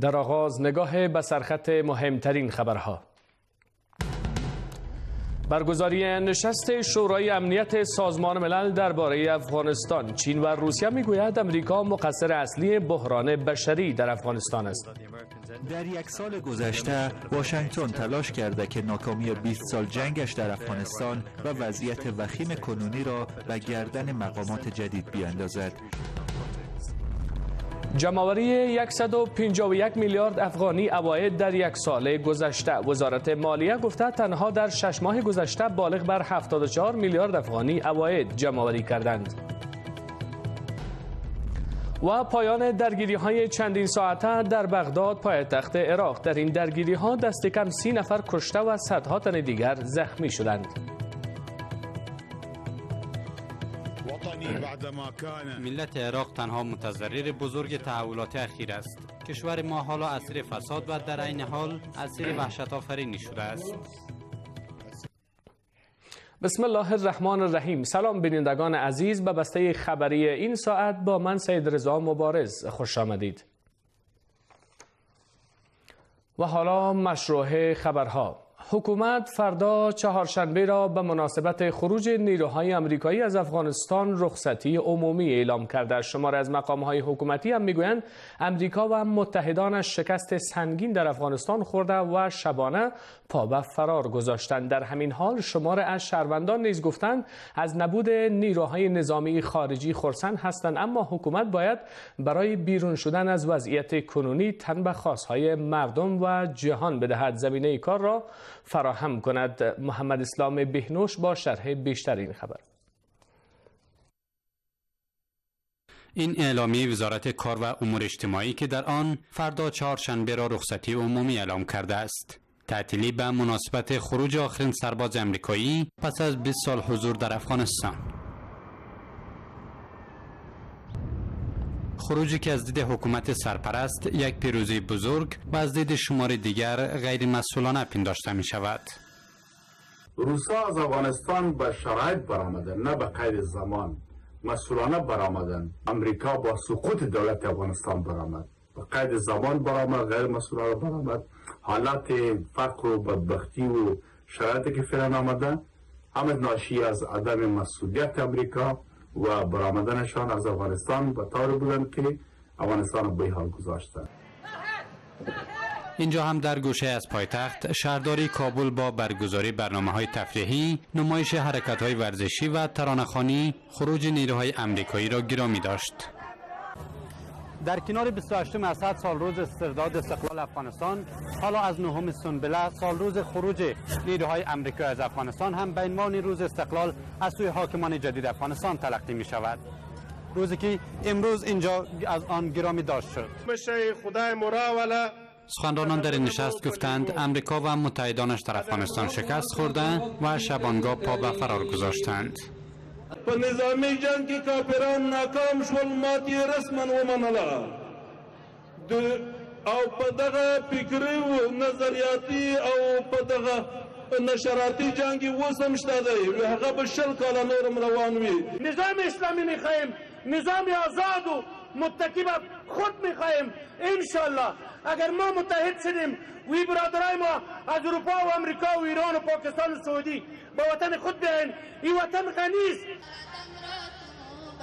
در آغاز نگاه به سرخط مهمترین خبرها. برگزاری نشست شورای امنیت سازمان ملل درباره افغانستان. چین و روسیه می‌گوید امریکا مقصر اصلی بحران بشری در افغانستان است. در یک سال گذشته واشنگتن تلاش کرده که ناکامی 20 سال جنگش در افغانستان و وضعیت وخیم کنونی را به گردن مقامات جدید بیاندازد. جمعآوری 151 میلیارد افغانی اواید در یک سال گذشته. وزارت مالیه گفته تنها در شش ماه گذشته بالغ بر 74 میلیارد افغانی اواید جمعآوری کردند. و پایان درگیری های چندین ساعته در بغداد پایتخت عراق. در این درگیری ها دست کم سی نفر کشته و صدها تن دیگر زخمی شدند. ملت عراق تنها متضرر بزرگ تحولات اخیر است. کشور ما حالا اسیر فساد و در عین حال اسیر وحشت آفرینی شده است. بسم الله الرحمن الرحیم. سلام بینندگان عزیز. به بسته خبری این ساعت با من سید رضا مبارز. خوش آمدید. و حالا مشروع خبرها. حکومت فردا چهارشنبه را به مناسبت خروج نیروهای آمریکایی از افغانستان رخصتی عمومی اعلام کرده شماره از مقامهای حکومتی هم می‌گویند امریکا و متحدانش شکست سنگین در افغانستان خورده و شبانه پا به فرار گذاشتند. در همین حال شماره از شهروندان نیز گفتند از نبود نیروهای نظامی خارجی خرسند هستند اما حکومت باید برای بیرون شدن از وضعیت کنونی تن به خواستهای مردم و جهان بدهد. زمینه کار را فراهم کند. محمد اسلام بهنوش با شرح بیشتر این خبر. این اعلامیه وزارت کار و امور اجتماعی که در آن فردا چهارشنبه را رخصتی عمومی اعلام کرده است. تعطیلی به مناسبت خروج آخرین سرباز امریکایی پس از 20 سال حضور در افغانستان. خروجی که از دید حکومت سرپرست یک پیروزی بزرگ و از دید شمار دیگر غیر مسئولانه پنداشته می شود. روسا از افغانستان به شرایط برآمدن نه به قید زمان مسئولانه برآمدن. امریکا با سقوط دولت افغانستان برآمد. به قید زمان برآمد غیر مسئولانه برآمد. حالات فقر و بدبختی و شرایطی که فعلا آمده همه ناشی از عدم مسئولیت امریکا و برآمدنشان از افغانستان به طور بودن که افغانستان به حال گذاشتن اینجا هم در گوشه از پایتخت شهرداری کابل با برگزاری برنامه های تفریحی نمایش حرکت های ورزشی و ترانخانی خروج نیروهای امریکایی را گرامی داشت. در کنار 28 اسد سال روز استرداد استقلال افغانستان حالا از نهم سنبله سال روز خروج نیروهای امریکا از افغانستان هم به عنوان روز استقلال از سوی حاکمان جدید افغانستان تلقی می شود. روزی که امروز اینجا از آن گرامی داشت شد. خدای مراوله. سخنرانان در این نشست گفتند امریکا و متحدانش در افغانستان شکست خورده و شبانگاه پا به فرار گذاشتند. په نظامی جنگ کې کافران ناکام شول ماتې رسما ومنله. او په دغه فکري او نظریاتي او په دغه نشراتي جنگ اوس هم شته دی. هغه به شل کاله نورم روان وي. نظام اسلامی میخواهیم نظام آزاد و متکی به خود می‌خواهیم. انشالله اگر ما متحد شدیم وی برادرای ما از اروپا و امریکا و ایران و پاکستان و سعودی به وطن خود بیاین. این وطن غنی است.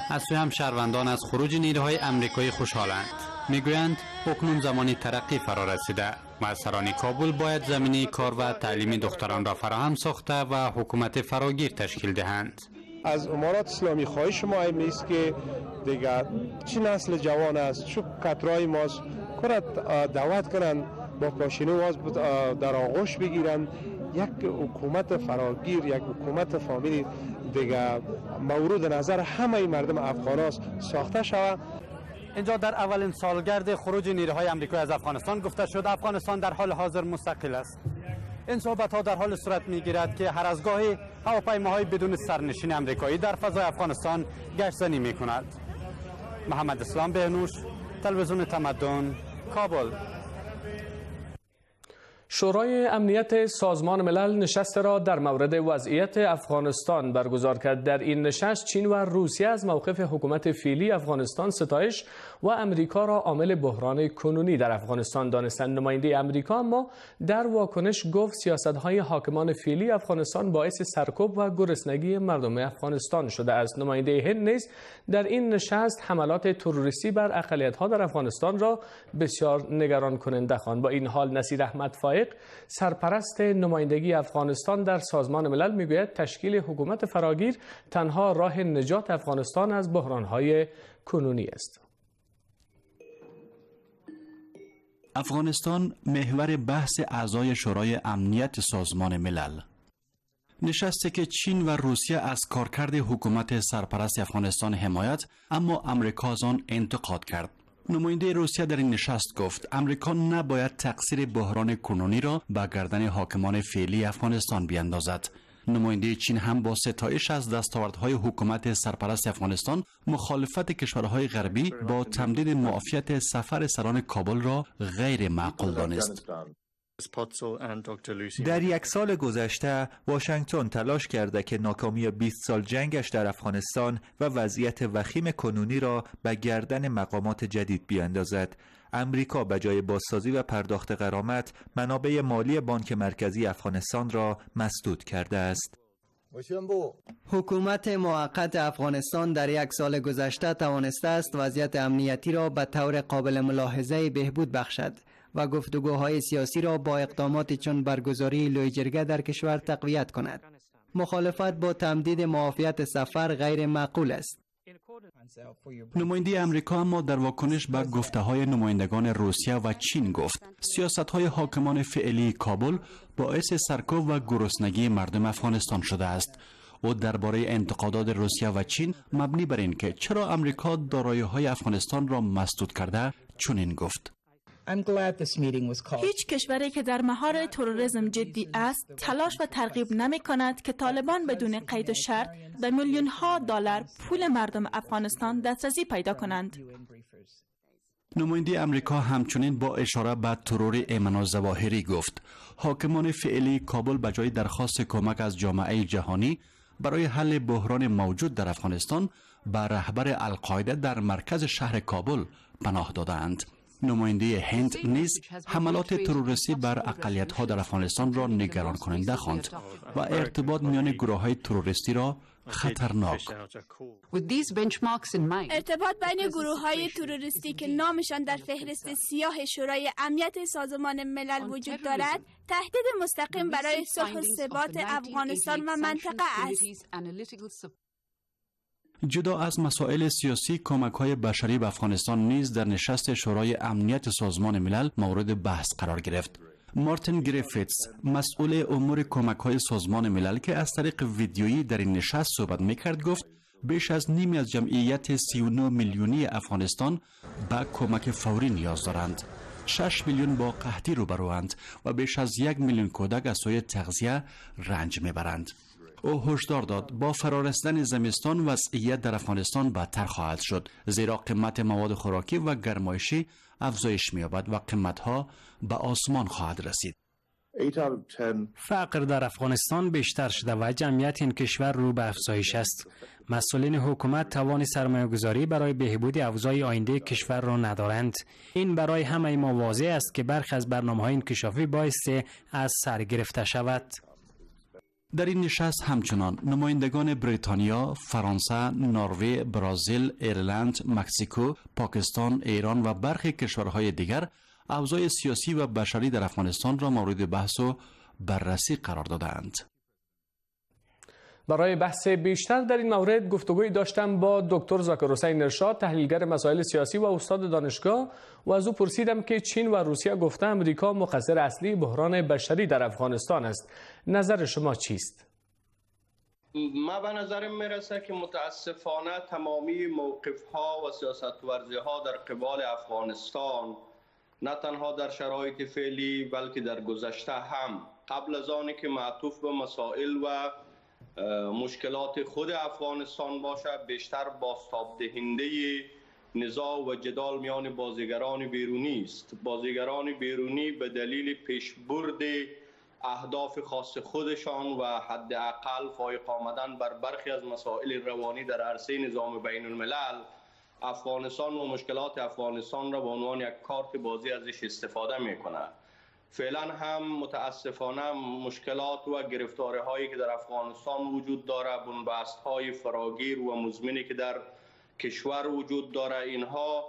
از سوی هم شهروندان از خروج نیروهای امریکایی خوشحالند. می‌گویند اکنون زمانی ترقی فرا رسیده و سران کابل باید زمینه کار و تعلیم دختران را فراهم ساخته و حکومت فراگیر تشکیل دهند. از امارات اسلامی خواهش ما این است که دیگر چی نسل جوان است چه کترای ماست کرد دعوت کنند با پاشینه واز در آغوش بگیرند یک حکومت فراگیر یک حکومت فامیلی دیگه مورد نظر همه مردم افغان ساخته شود اینجا در اولین سالگرد خروج نیروهای امریکایی از افغانستان گفته شد افغانستان در حال حاضر مستقل است. این صحبت ها در حال صورت می گیرد که هر از گاهی هواپیماهای بدون سرنشین امریکایی در فضای افغانستان گشتزنی می کند محمد اسلام بهنوش تلویزیون تمدن کابل. شورای امنیت سازمان ملل نشست را در مورد وضعیت افغانستان برگزار کرد. در این نشست چین و روسیه از موقف حکومت فیلی افغانستان ستایش و امریکا را عامل بحران کنونی در افغانستان دانستند. نماینده امریکا اما در واکنش گفت سیاست های حاکمان فیلی افغانستان باعث سرکوب و گرسنگی مردم افغانستان شده است. نماینده هند نیز در این نشست حملات تروریستی بر اقلیت ها در افغانستان را بسیار نگران کننده خواند. با این حال نصیر احمد فائق سرپرست نمایندگی افغانستان در سازمان ملل می‌گوید تشکیل حکومت فراگیر تنها راه نجات افغانستان از بحرانهای کنونی است. افغانستان محور بحث اعضای شورای امنیت سازمان ملل. نشسته که چین و روسیه از کارکرد حکومت سرپرست افغانستان حمایت اما امریکا از آن انتقاد کرد. نماینده روسیه در این نشست گفت امریکا نباید تقصیر بحران کنونی را به گردن حاکمان فعلی افغانستان بیندازد نماینده چین هم با ستایش از دستاوردهای حکومت سرپرست افغانستان مخالفت کشورهای غربی با تمدید معافیت سفر سران کابل را غیر معقول دانست. در یک سال گذشته واشنگتن تلاش کرده که ناکامی 20 سال جنگش در افغانستان و وضعیت وخیم کنونی را به گردن مقامات جدید بیاندازد. امریکا به جای بازسازی و پرداخت قرامت منابع مالی بانک مرکزی افغانستان را مسدود کرده است. حکومت موقت افغانستان در یک سال گذشته توانسته است وضعیت امنیتی را به طور قابل ملاحظه بهبود بخشد. و گفتگوهای سیاسی را با اقدامات چون برگزاری لویجرگه در کشور تقویت کند. مخالفت با تمدید معافیت سفر غیر معقول است. نماینده امریکا اما در واکنش به گفته های نمایندگان روسیه و چین گفت سیاست های حاکمان فعلی کابل باعث سرکوب و گرسنگی مردم افغانستان شده است او درباره انتقادات روسیه و چین مبنی بر اینکه چرا امریکا دارایی های افغانستان را مسدود کرده چنین گفت هیچ کشوری که در مهار تروریسم جدی است تلاش و ترغیب نمی کند که طالبان بدون قید و شرط به میلیون ها دلار پول مردم افغانستان دسترسی پیدا کنند. نماینده امریکا همچنین با اشاره به ترور ایمن زواهری گفت. حاکمان فعلی کابل به جای درخواست کمک از جامعه جهانی برای حل بحران موجود در افغانستان به رهبر القاعده در مرکز شهر کابل پناه دادند نماینده هند نیز حملات تروریستی بر اقلیت ها در افغانستان را نگران کننده خواند و ارتباط میان گروه های تروریستی را خطرناک. ارتباط بین گروه های تروریستی که نامشان در فهرست سیاه شورای امنیت سازمان ملل وجود دارد تهدید مستقیم برای صلح و ثبات افغانستان و منطقه است. جدا از مسائل سیاسی کمک های بشری به افغانستان نیز در نشست شورای امنیت سازمان ملل مورد بحث قرار گرفت. مارتین گریفیتس مسئول امور کمک های سازمان ملل که از طریق ویدیویی در این نشست صحبت می‌کرد گفت بیش از نیمی از جمعیت 39 میلیونی افغانستان به کمک فوری نیاز دارند. 6 میلیون با قحطی روبروند و بیش از یک میلیون کودک از سوی تغذیه رنج می‌برند. او هشدار داد با فرارسیدن زمستان وضعیت در افغانستان بدتر خواهد شد زیرا قیمت مواد خوراکی و گرمایشی افزایش مییابد و قیمتها به آسمان خواهد رسید فقر در افغانستان بیشتر شده و جمعیت این کشور رو به افزایش است. مسئولین حکومت توان سرمایه گذاری برای بهبود اوضاع آینده کشور را ندارند. این برای همه ما واضح است که برخی از برنامه های انکشافی باعث از سر گرفته شود. در این نشست همچنان نمایندگان بریتانیا، فرانسه، نروژ، برزیل، ایرلند، مکزیکو، پاکستان، ایران و برخی کشورهای دیگر اوضاع سیاسی و بشری در افغانستان را مورد بحث و بررسی قرار دادند. برای بحث بیشتر در این مورد گفتگوی داشتم با دکتر زاکر حسین نرشاد تحلیلگر مسائل سیاسی و استاد دانشگاه و از او پرسیدم که چین و روسیه گفته امریکا مقصر اصلی بحران بشری در افغانستان است نظر شما چیست؟ ما به نظر می‌رسه که متاسفانه تمامی موقف ها و سیاست ورزی ها در قبال افغانستان نه تنها در شرایط فعلی بلکه در گذشته هم. قبل از آنی که معطوف به مسائل و مشکلات خود افغانستان باشه بیشتر باستاب دهنده نزاع و جدال میان بازیگران بیرونی است. بازیگران بیرونی به دلیل پیشبرد اهداف خاص خودشان و حداقل فایق آمدن بر برخی از مسائل روانی در عرصه نظام بین الملل افغانستان و مشکلات افغانستان را به عنوان یک کارت بازی ازش استفاده می فعلا هم متاسفانه مشکلات و گرفتاره هایی که در افغانستان وجود داره بنبست های فراگیر و مزمنی که در کشور وجود داره اینها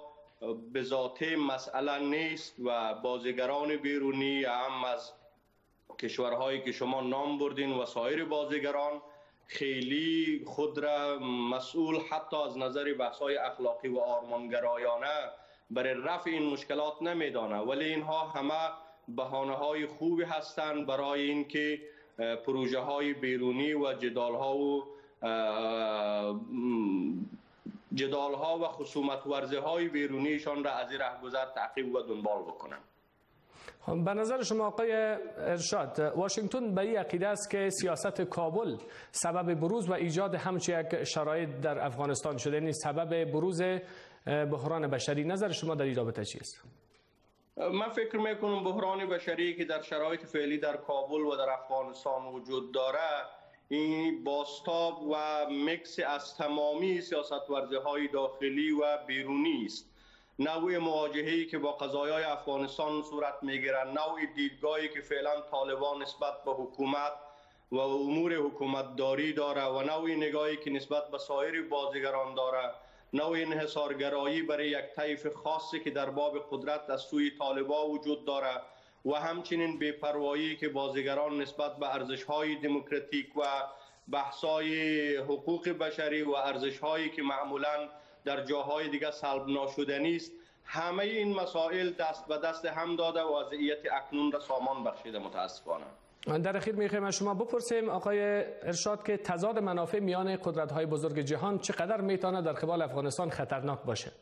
به ذاته مسئله نیست و بازیگران بیرونی هم از کشورهایی که شما نام بردین و سایر بازیگران خیلی خود را مسئول حتی از نظر بحث های اخلاقی و آرمانگرایانه برای رفع این مشکلات نمیدانه. ولی اینها همه بهانه های خوبی هستند برای اینکه پروژه های بیرونی و جدال ها و جدال ها و خصومت ورزه های بیرونیشان را از این رهگذر تعقیب و دنبال بکنند به نظر شما آقای ارشاد واشنگتن به این عقیده است که سیاست کابل سبب بروز و ایجاد همچی یک شرایط در افغانستان شده یعنی سبب بروز بحران بشری نظر شما در این رابطه چیست؟ من فکر می‌کنم بحران بشری که در شرایط فعلی در کابل و در افغانستان وجود داره این باستاب و مکس از تمامی سیاست های داخلی و بیرونی است نوع مواجهه‌ای که با قضایای افغانستان صورت می‌گیرد نوع دیدگاهی که فعلا طالبان نسبت به حکومت و امور حکومت داری داره و نوع نگاهی که نسبت به سایر بازیگران داره نوع انحصارگرایی برای یک طیف خاصی که در باب قدرت از سوی طالبا وجود داره و همچنین بیپروایی که بازیگران نسبت به ارزش‌های دموکراتیک و بحث‌های حقوق بشری و ارزش‌هایی که معمولاً در جاهای دیگه سلب ناشدنی است همه این مسائل دست به دست هم داده و وضعیت اکنون را سامان بخشیده متاسفانه. در اخیر می‌خوایم از شما بپرسیم آقای ارشاد که تضاد منافع میان قدرت های بزرگ جهان چقدر می‌تونه در قبال افغانستان خطرناک باشه؟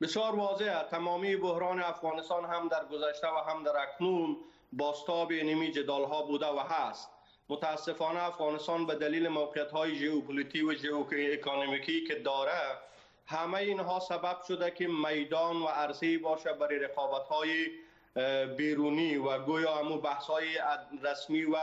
بسیار واضحه تمامی بحران افغانستان هم در گذشته و هم در اکنون باستاب نمی جدال ها بوده و هست. متاسفانه افغانستان به دلیل موقعیت های ژئوپلیتی و ژئواکونومیکی که داره همه اینها سبب شده که میدان و عرصه باشه برای رقابت های بیرونی و گویا همو بحث های رسمی و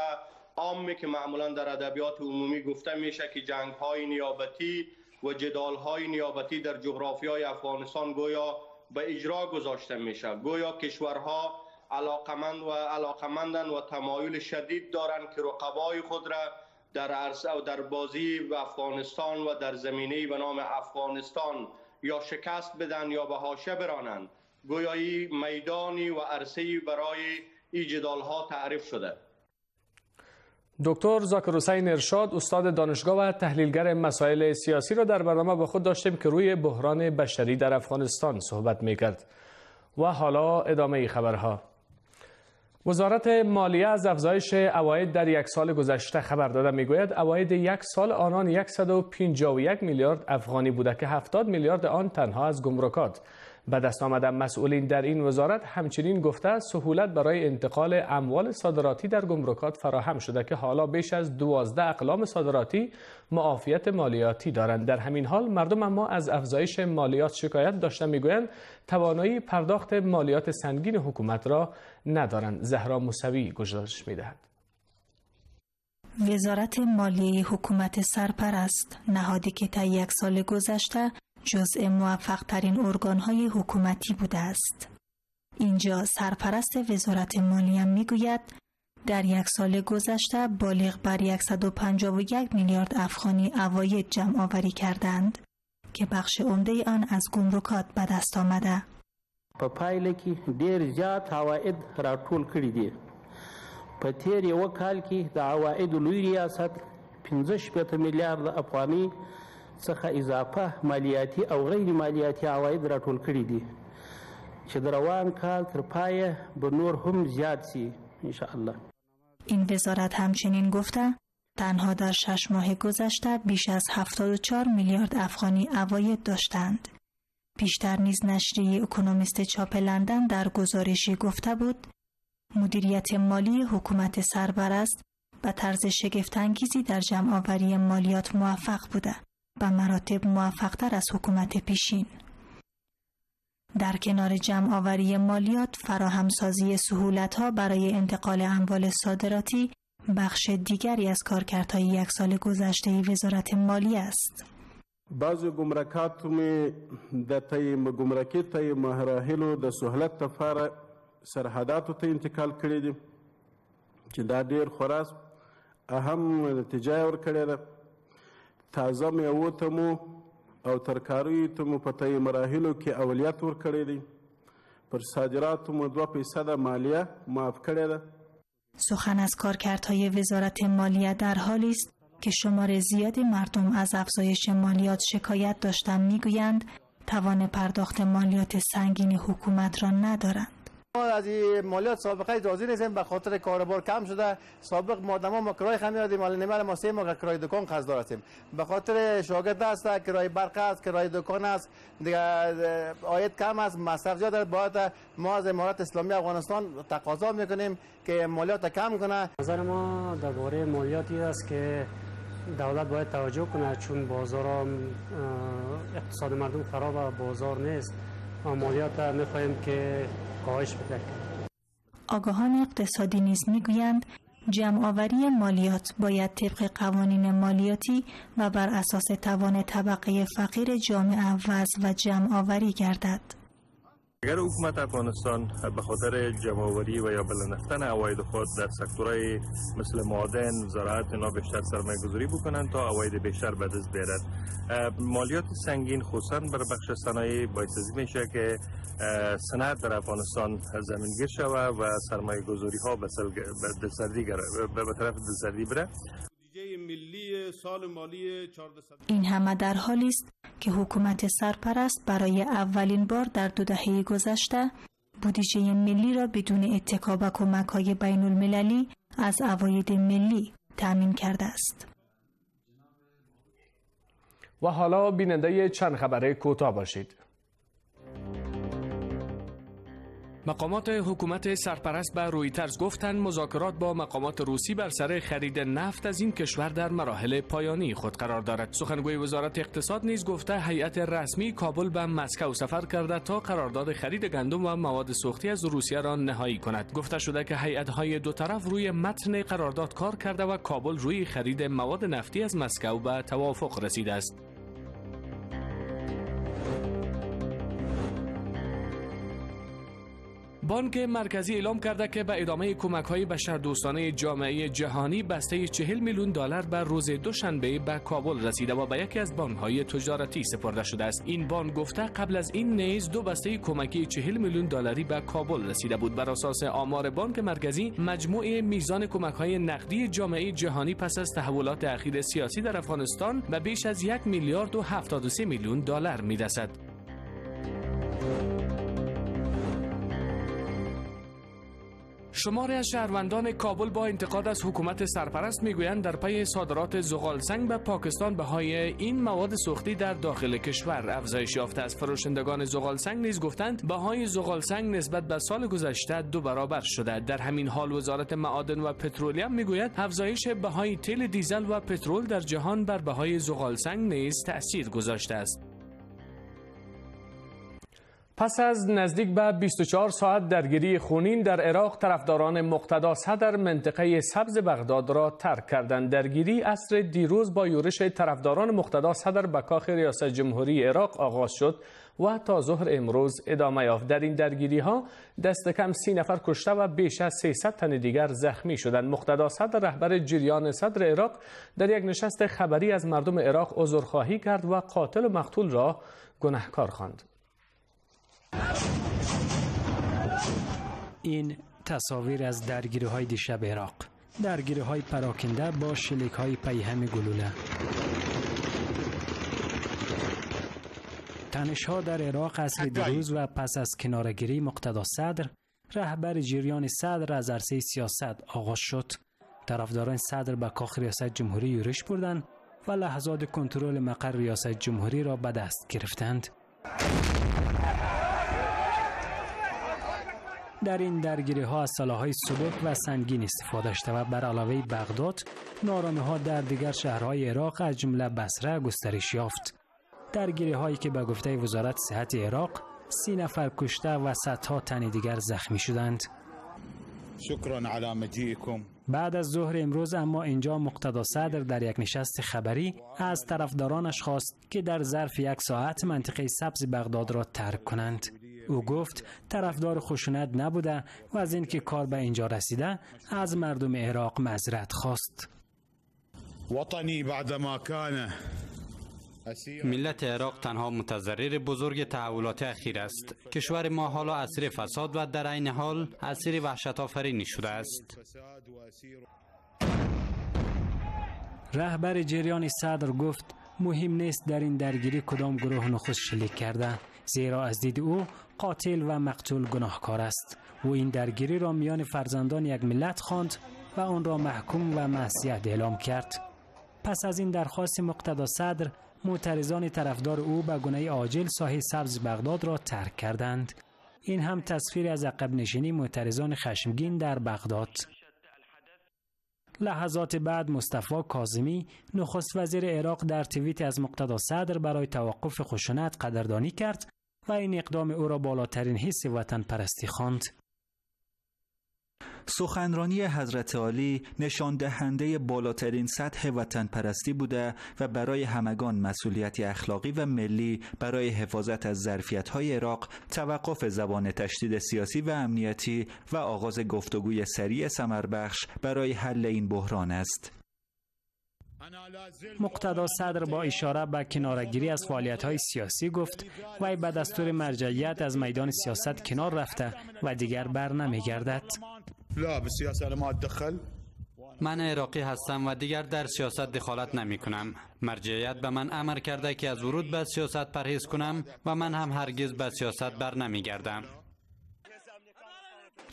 عامی که معمولا در ادبیات عمومی گفته میشه که جنگ های نیابتی و جدال های نیابتی در جغرافی های افغانستان گویا به اجرا گذاشته میشه. گویا کشورها علاقمند و علاقمندن و تمایل شدید دارند که رقبای خود را در عرصه و در بازی و افغانستان و در زمینه به نام افغانستان یا شکست بدن یا به هاشه برانند. گویایی میدانی و عرصه برای این جدال ها تعریف شده. دکتر زاکر حسین ارشاد استاد دانشگاه و تحلیلگر مسائل سیاسی را در برنامه با خود داشتیم که روی بحران بشری در افغانستان صحبت می کرد و حالا ادامه خبرها. وزارت مالیه از افزایش اواید در یک سال گذشته خبر داده. می‌گوید اواید یک سال آنان 151 میلیارد افغانی بوده که 70 میلیارد آن تنها از گمرکات. به دست آمدن مسئولین در این وزارت همچنین گفته سهولت برای انتقال اموال صادراتی در گمرکات فراهم شده که حالا بیش از دوازده اقلام صادراتی معافیت مالیاتی دارند. در همین حال مردم اما از افزایش مالیات شکایت داشته می‌گویند توانایی پرداخت مالیات سنگین حکومت را ندارند. زهرا موسوی گزارش می‌دهد. وزارت مالیه حکومت سرپرست نهادی که تا یک سال گذشته جزء موفق ترین ارگان های حکومتی بوده است. اینجا سرپرست وزارت مالیه می گوید در یک سال گذشته بالغ بر 151 میلیارد افغانی اواید جمع آوری کردند که بخش عمده آن از گمرکات به دست آمده. په پایله کې ډیر زیات عواید راټول کړي دي په تیر یو کال کې د عواید لوی ریاست 15 میلیارد افغاني څخه اضافه مالیاتی او غیر مالیاتی عواید راټول کړي دي چې د روان کال تر پایه به نور هم زیاد سی ان این وزارت همچنین گفته تنها در شش ماه گذشته بیش از 74 میلیارد افغانی اواید داشتند. بیشتر نیز نشریه اکونومیست چاپ لندن در گزارشی گفته بود مدیریت مالی حکومت سربرست به طرز شگفتانگیزی در جمع آوری مالیات موفق بوده. به مراتب موفقتر از حکومت پیشین در کنار جمع آوری مالیات فراهمسازی سهولت ها برای انتقال اموال صادراتی بخش دیگری از کارکردهای یک سال گذشته وزارت مالی است. بعض گمرکات می د تای گمرکی تای مراحلو د سهولت لپاره سرحداتو ته انتقال کړی دي دا ډیر خراس اهم نتیجه ورکړې ده تازه میوو ته مو او ترکاریو ته مو په تای مراحلو کې اولیت ورکړی دی. پر صادراتو مو دوه فیصده مالیه معاف کړې ده. سخن از کارکردهای وزارت مالیه در حالی است که شمار زیادی مردم از افزایش مالیات شکایت داشتند می‌گویند توان پرداخت مالیات سنگین حکومت را ندارند. ما از مالیات سابقه راضی نیستیم به خاطر کاربار کم شده. سابق ما ما کرای خمی دادیم مال نیمه ما سه ماه کرای دکان قرضدار هستیم به خاطر شاگرد است کرای برق است کرای دکان است. دیگه آید کم است مصرف زیاد باید ما از امارات اسلامی افغانستان تقاضا می‌کنیم که مالیات کم کنه. نظر ما درباره مالیاتی است که دولت باید توجه کنه چون بازار اقتصاد مردم خراب و بازار نیست. مالیات می‌خواهیم که کاهش بده آگاهان اقتصادی نیز می‌گویند جمع آوری مالیات باید طبق قوانین مالیاتی و بر اساس توان طبقه فقیر جامعه وضع و جمع آوری گردد. اگر حکومت افغانستان به خاطر جمعوری و یا بلندستن عواید خود در سکتورهای مثل معادن زراعت اینا بیشتر سرمایه گذاری بکنند تا عواید بیشتر به دست بیارد. مالیات سنگین خصوصا بر بخش صنایع باعث میشه که صنعت در افغانستان زمینگیر شود و سرمایه گذاری ها به به طرف دلسردی بره. این همه در حالی است که حکومت سرپرست برای اولین بار در دو دهه گذشته بودجه ملی را بدون اتکا و کمک های بین المللی از اواید ملی تأمین کرده است. و حالا بیننده چند خبره کوتاه باشید. مقامات حکومت سرپرست به رویترز گفتند مذاکرات با مقامات روسی بر سر خرید نفت از این کشور در مراحل پایانی خود قرار دارد. سخنگوی وزارت اقتصاد نیز گفته هیئت رسمی کابل به مسکو سفر کرده تا قرارداد خرید گندم و مواد سوختی از روسیه را نهایی کند. گفته شده که های دو طرف روی متن قرارداد کار کرده و کابل روی خرید مواد نفتی از مسکو به توافق رسیده است. بانک مرکزی اعلام کرده که به ادامه کمک های بشردوستانه جامعه جهانی بسته 40 میلیون دلار بر روز دوشنبه به کابل رسیده و به یکی از بانک های تجارتی سپرده شده است. این بانک گفته قبل از این نیز دو بسته کمکی 40 میلیون دلاری به کابل رسیده بود. بر اساس آمار بانک مرکزی مجموع میزان کمک های نقدی جامعه جهانی پس از تحولات اخیر سیاسی در افغانستان به بیش از یک میلیارد و 73 میلیون دلار می‌رسد. شماری از شهروندان کابل با انتقاد از حکومت سرپرست می‌گویند در پی صادرات زغال سنگ به پاکستان های این مواد سوختی در داخل کشور. افزایش یافته از فروشندگان زغال سنگ نیز گفتند بهای زغال سنگ نسبت به سال گذشته دو برابر شده. در همین حال وزارت معادن و پترولیم می‌گوید افزایش بهای تیل دیزل و پترول در جهان بر بهای زغال سنگ نیز تاثیر گذاشته است. پس از نزدیک به 24 ساعت درگیری خونین در عراق طرفداران مقتدا صدر منطقه سبز بغداد را ترک کردند. درگیری اصر دیروز با یورش طرفداران مقتدا صدر به کاخ ریاست جمهوری عراق آغاز شد و تا ظهر امروز ادامه یافت. در این درگیری ها دست کم سی نفر کشته و بیش از 300 تن دیگر زخمی شدند. مقتدا صدر رهبر جریان صدر عراق در یک نشست خبری از مردم عراق عذرخواهی کرد و قاتل و مقتول را گنهکار خواند. این تصاویر از درگیری های دیشب عراق. درگیری های پراکنده با شلیک های پیهم گلوله. تنش ها در عراق اصل دیروز و پس از کنارگیری مقتدا صدر رهبر جریان صدر از عرصه سیاست آغاز شد. طرفداران صدر به کاخ ریاست جمهوری یورش بردند و لحظات کنترل مقر ریاست جمهوری را به دست گرفتند. در این درگیری ها از های سبک و سنگین استفاده شده و بر علاوه بغداد نارامی ها در دیگر شهرهای عراق از جمله بصره گسترش یافت. درگیری هایی که به گفته وزارت صحت عراق سی نفر کشته و صدها تن دیگر زخمی شدند. شکرا علی مجیئکم بعد از ظهر امروز اما اینجا مقتدا صدر در یک نشست خبری از طرفدارانش خواست که در ظرف یک ساعت منطقه سبز بغداد را ترک کنند. او گفت طرفدار خشونت نبوده و از اینکه کار به اینجا رسیده از مردم عراق معذرت خواست. وطنی بعدما کان. ملت عراق تنها متضرر بزرگ تحولات اخیر است. کشور ما حالا اسیر فساد و در این حال اسیر وحشت آفرینی شده است. رهبر جریان صدر گفت مهم نیست در این درگیری کدام گروه نخست شلیک کرده. زیرا از دید او قاتل و مقتول گناهکار است. او این درگیری را میان فرزندان یک ملت خواند و آن را محکوم و معصیت اعلام کرد. پس از این درخواست مقتدا صدر معترضان طرفدار او به گونه عاجل ساحه سبز بغداد را ترک کردند. این هم تصویر از عقب نشینی معترضان خشمگین در بغداد. لحظات بعد مصطفی کاظمی نخست وزیر عراق در توییت از مقتدا صدر برای توقف خشونت قدردانی کرد و این اقدام او را بالاترین حس وطن پرستی خواند. سخنرانی حضرت عالی نشان دهنده بالاترین سطح وطن پرستی بوده و برای همگان مسئولیت اخلاقی و ملی برای حفاظت از ظرفیت های عراق توقف زبان تشدید سیاسی و امنیتی و آغاز گفتگوی سریع سمربخش برای حل این بحران است. مقتدا صدر با اشاره به کنارگیری از فعالیت های سیاسی گفت وی به دستور مرجعیت از میدان سیاست کنار رفته و دیگر بر نمی گردد لا بالسیاست ما دخل من عراقی هستم و دیگر در سیاست دخالت نمی کنم مرجعیت به من امر کرده که از ورود به سیاست پرهیز کنم و من هم هرگز به سیاست بر نمی گردم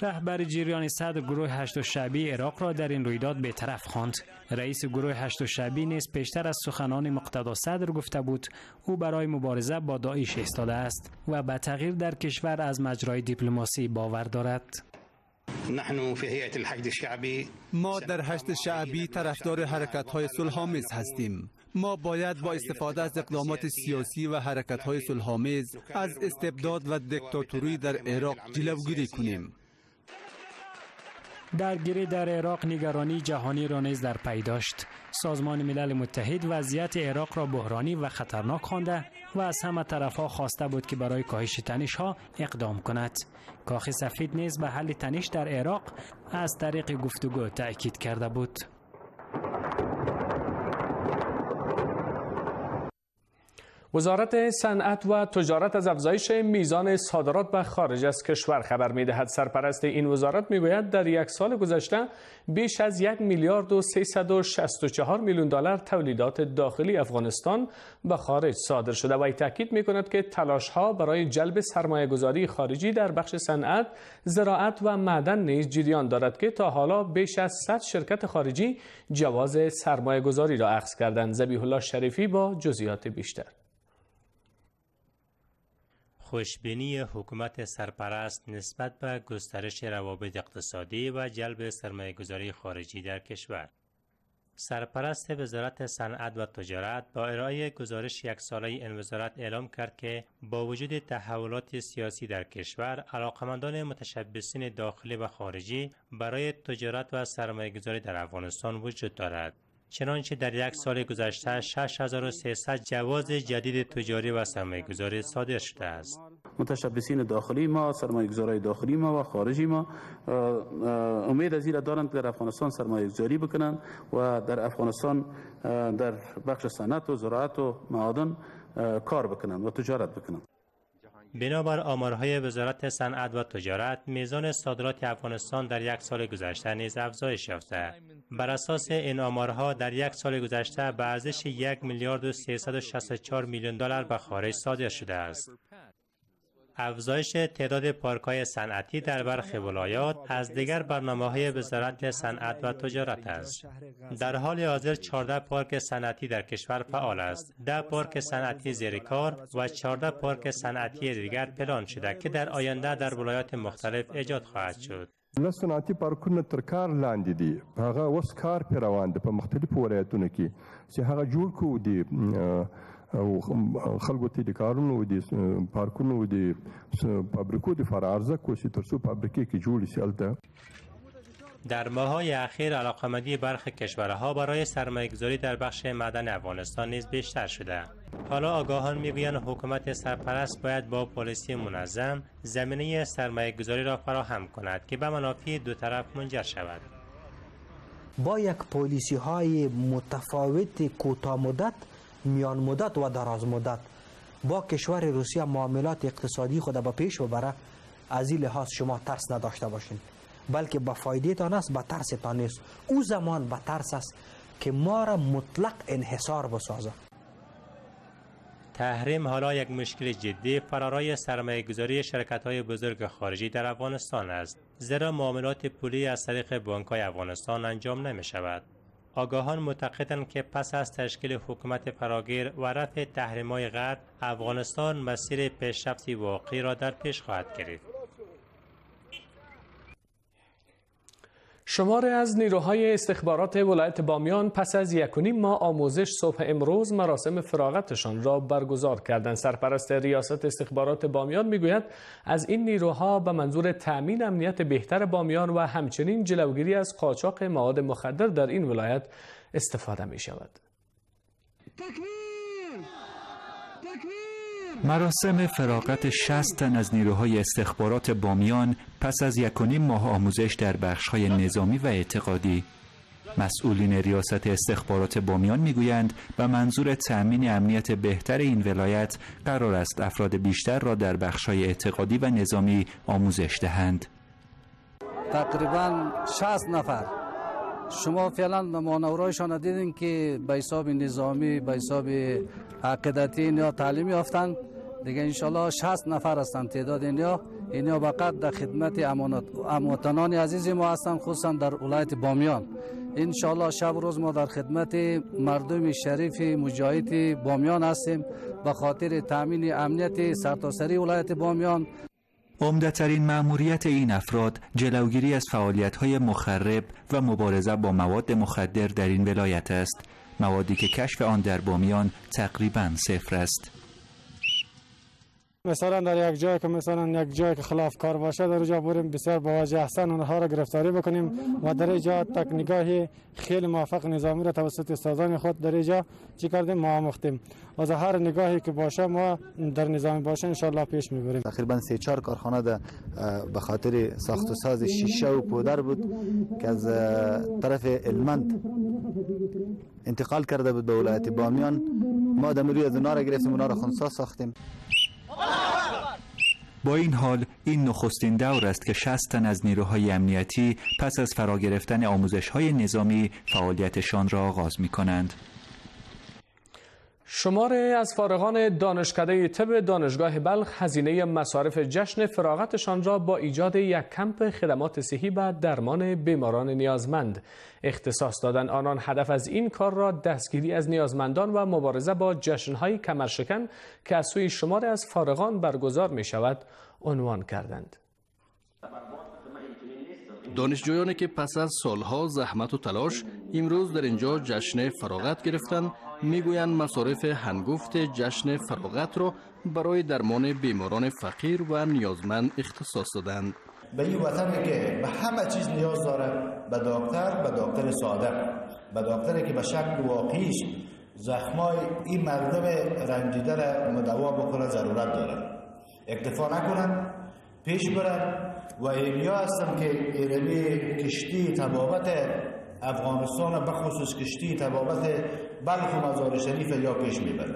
رهبر جریان صدر گروه هشت شعبی عراق را در این رویداد به طرف خواند. رئیس گروه هشت شعبی نیز پیشتر از سخنان مقتدا صدر گفته بود او برای مبارزه با داعش ایستاده است و به تغییر در کشور از مجرای دیپلماسی باور دارد. نحن في هيئة الحشد الشعبی ما در هشت شعبی طرفدار حرکت های صلحآمیز هستیم. ما باید با استفاده از اقدامات سیاسی و حرکت های صلحآمیز از استبداد و دیکتاتوری در عراق جلوگیری کنیم. درگیری در عراق نگرانی جهانی را نیز در پی داشت. سازمان ملل متحد وضعیت عراق را بحرانی و خطرناک خوانده و از همه طرفها خواسته بود که برای کاهش تنش ها اقدام کند. کاخ سفید نیز به حل تنش در عراق از طریق گفتگو تأکید کرده بود. وزارت صنعت و تجارت از افزایش میزان صادرات به خارج از کشور خبر می‌دهد سرپرست این وزارت می‌گوید در یک سال گذشته بیش از یک میلیارد و 364 میلیون دلار تولیدات داخلی افغانستان به خارج صادر شده و تاکید می کند که تلاش ها برای جلب سرمایه گذاری خارجی در بخش صنعت، زراعت و معدن نیز جریان دارد که تا حالا بیش از 100 شرکت خارجی جواز سرمایه گذاری را اخذ کردند. زبیح الله شریفی با جزئیات بیشتر خوشبینی حکومت سرپرست نسبت به گسترش روابط اقتصادی و جلب سرمایهگذاری خارجی در کشور. سرپرست وزارت صنعت و تجارت با ارائه گزارش یک ساله این وزارت اعلام کرد که با وجود تحولات سیاسی در کشور علاقمندان متشبسین داخلی و خارجی برای تجارت و سرمایهگذاری در افغانستان وجود دارد. چنانچه در یک سال گذشته 6300 جواز جدید تجاری و سرمایه‌گذاری صادر شده است. متشبسین داخلی ما، سرمایه‌گذارای داخلی ما و خارجی ما امید از دارند که در افغانستان سرمایه‌گذاری بکنند و در افغانستان در بخش صنعت و زراعت و معادن کار بکنند و تجارت بکنند. بنابر آمارهای وزارت صنعت و تجارت میزان صادرات افغانستان در یک سال گذشته نیز افزایش یافته. بر اساس این آمارها در یک سال گذشته به ارزش یک میلیارد و 364 میلیون دلار به خارج صادر شده است. افزایش تعداد پارک های صنعتی در برخی ولایات از دیگر برنامه های وزارت صنعت و تجارت است. در حال حاضر 14 پارک صنعتی در کشور فعال است. 10 پارک صنعتی زیر کار و 14 پارک صنعتی دیگر پلان شده که در آینده در ولایات مختلف ایجاد خواهد شد. لس صنعتي پارکونه تر کار لاندې دي هغه اوس کار پې روان دی په مختلفو ولایتونو کې چې هغه جوړ کړو دي او خلکو ته د کارونو د پارکونو د فابریکو د فرارزه کوشي تر څو فابریکې کې جوړ شي البته در ماهای اخیر علاقمندی برخی کشورها برای سرمایه‌گذاری در بخش معدن افغانستان نیز بیشتر شده. حالا آگاهان می‌گویند حکومت سرپرست باید با پالیسی منظم زمینه سرمایه‌گذاری را فراهم کند که به منافع دو طرف منجر شود. با یک پالیسی های متفاوت کوتاه مدت، میان مدت و دراز مدت. با کشور روسیه معاملات اقتصادی خود به پیش ببره از این لحاظ شما ترس نداشته باشین. بلکه به فایده تان است به ترس تان نیست او زمان به ترس است که ما را مطلق انحصار بسازه. تحریم حالا یک مشکل جدی فرارای سرمایه گذاری شرکت های بزرگ خارجی در افغانستان است زیرا معاملات پولی از طریق بانک های افغانستان انجام نمی شود آگاهان معتقدند که پس از تشکیل حکومت فراگیر و رفع تحریم های غرب افغانستان مسیر پیشرفتی واقعی را در پیش خواهد گرفت. شماره از نیروهای استخبارات ولایت بامیان پس از یکونیم ماه آموزش صبح امروز مراسم فراغتشان را برگزار کردند سرپرست ریاست استخبارات بامیان می‌گوید از این نیروها به منظور تأمین امنیت بهتر بامیان و همچنین جلوگیری از قاچاق مواد مخدر در این ولایت استفاده می شود. مراسم فراغت 60 تن از نیروهای استخبارات بامیان پس از یکونیم ماه آموزش در بخشهای نظامی و اعتقادی. مسئولین ریاست استخبارات بامیان می‌گویند به منظور تأمین امنیت بهتر این ولایت قرار است افراد بیشتر را در بخشهای اعتقادی و نظامی آموزش دهند. تقریبا 60 نفر. شما فعلا مانورایشان دیدین که به حساب نظامی به حساب عقیدتی یا تعلیمی یافتند دیگه انشالله 60 نفر هستند تعداد اینیا. اینیا فقط در خدمت اموطنان عزیز ما هستند خصوصا در ولایت بامیان. انشالله شب روز ما در خدمت مردم شریف مجاهد بامیان هستیم. به خاطر تامین امنیت سرتاسری ولایت بامیان. عمدهترین مأموریت این افراد جلوگیری از فعالیت‌های مخرب و مبارزه با مواد مخدر در این ولایت است. موادی که کشف آن در بامیان تقریبا صفر است. مثلا در یک جایی که مثلا یک جایی که خلاف کار باشه در اونجا بریم بسیار با وجه احسن اونها را گرفتاری بکنیم و در اینجا تک نگاه خیلی موفق نظامی را توسط استادان خود در اینجا چی کردیم؟ ما آموختیم. از هر نگاهی که باشه ما در نظامی باشه انشالله پیش می‌بریم. تقریبا سه چهار کارخانه ده به خاطر ساخت و ساز شیشه و پودر بود که از طرف المند انتقال کرده بود به ولایت بامیان. ما دمروی از اونا را گرفتیم اونا را خونسا ساختیم. با این حال این نخستین دور است که 60 تن از نیروهای امنیتی پس از فرا گرفتن آموزش های نظامی فعالیتشان را آغاز می کنند. شماره از فارغان دانشکده طب دانشگاه بلخ هزینه مصارف جشن فراغتشان را با ایجاد یک کمپ خدمات صحی و درمان بیماران نیازمند اختصاص دادن آنان هدف از این کار را دستگیری از نیازمندان و مبارزه با جشنهای کمرشکن که از سوی شماره از فارغان برگزار می شود عنوان کردند. دانشجویانی که پس از سالها زحمت و تلاش امروز در اینجا جشن فراغت گرفتند می‌گویند مصارف هنگفت جشن فراغت را برای درمان بیماران فقیر و نیازمند اختصاص دادند. به این وطنی که به همه چیز نیاز داره به دکتر به دکتر صادق به دکتری که به شکل واقعیش زخمای این مردم رنجیده را مدوا بکنه ضرورت داره اکتفا نکنن پیش برن و اینیا هستم که ایرانی کشتی تبابت افغانستان به خصوص کشتی تبابت بلخ و مزار شریف یا پیش می‌بره.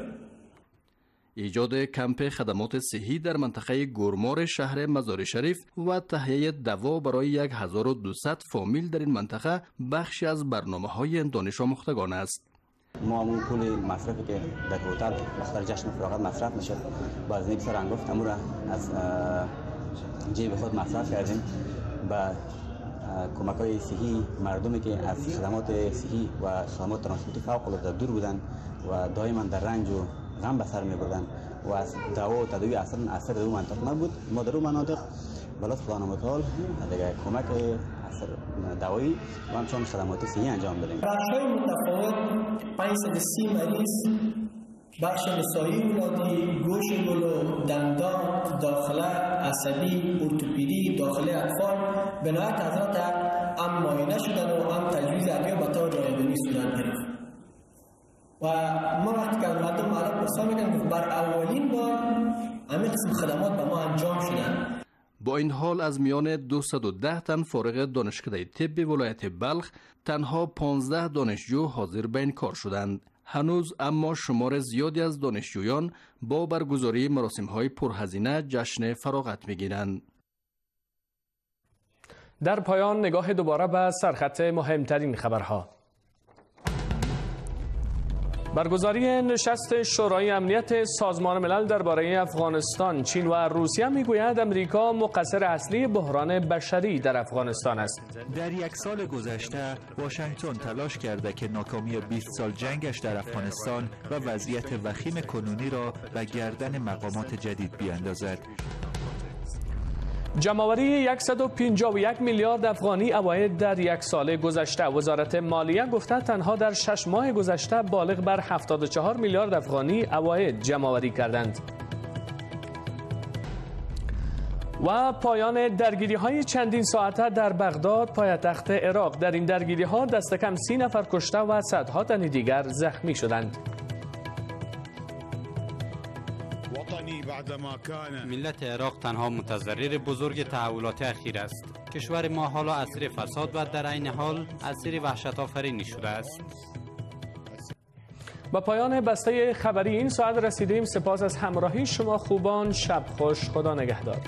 ایجاد کمپ خدمات صحی در منطقه گرمار شهر مزار شریف و تهیه دوا برای 1200 فامیل در این منطقه بخشی از برنامه های دانش آموختگان است. ما همون پول مصرفی که در هتل بخاطر جشن فراغت مصرف میشه. باز سر انگفت امور از جیب خود مصرف کردیم. و کمک های صحی مردمی که از خدمات صحی و خدمات ترانسپورتی فوق العاده دور بودن و دائما در رنج و غم به سر می بردن و از دوا و تداوی اثر اثر در منطقه بود. ما در مناطق بلد خدا متعال دیگه کمک اثر دوایی و همچنان خدمات صحی انجام بدیم بخشای متفاوت 530 مریض بخش نسایی اولادی گوش گلو دندان داخله عصبی ارتوپیدی داخله اطفال. به نهایت حضرت هم ماینه شدن و هم تجویز ادویه به طور جایگانی صورت گرفت. و ما وقتی که مردم معرف پرسا میگن بر اولین بار همین قسم خدمات به ما انجام شدن. با این حال از میان 210 تن فارغ دانشکده طب ولایت بلخ تنها 15 دانشجو حاضر به این کار شدند. هنوز اما شمار زیادی از دانشجویان با برگزاری مراسم های پرهزینه جشن فراغت می‌گیرند. در پایان نگاه دوباره به سرخط مهمترین خبرها برگزاری نشست شورای امنیت سازمان ملل درباره افغانستان چین و روسیه می‌گوید امریکا مقصر اصلی بحران بشری در افغانستان است. در یک سال گذشته واشنگتن تلاش کرده که ناکامی 20 سال جنگش در افغانستان و وضعیت وخیم کنونی را به گردن مقامات جدید بیاندازد. جمعوری 151 میلیارد افغانی اواید در یک سال گذشته. وزارت مالیه گفته تنها در شش ماه گذشته بالغ بر 74 میلیارد افغانی اواید جمعوری کردند. و پایان درگیری های چندین ساعته در بغداد پایتخت عراق. در این درگیری ها دست کم سی نفر کشته و صدها تن دیگر زخمی شدند. ملت عراق تنها متضرر بزرگ تحولات اخیر است. کشور ما حالا اسیر فساد و در عین حال اسیر وحشت آفرینی شده است. با پایان بسته خبری این ساعت رسیدیم. سپاس از همراهی شما. خوبان. شب خوش. خدا نگهدار.